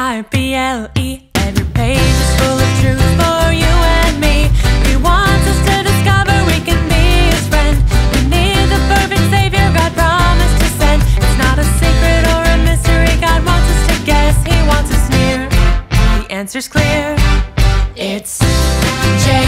F-I-B-L-E Every page is full of truth for you and me. He wants us to discover we can be his friend. We need the fervent savior God promised to send. It's not a secret or a mystery. God wants us to guess. He wants us near. The answer's clear. It's J.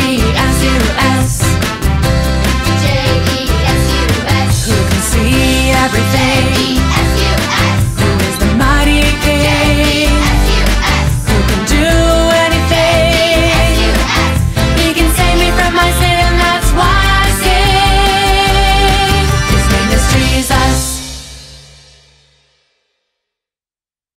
eight and zero eight.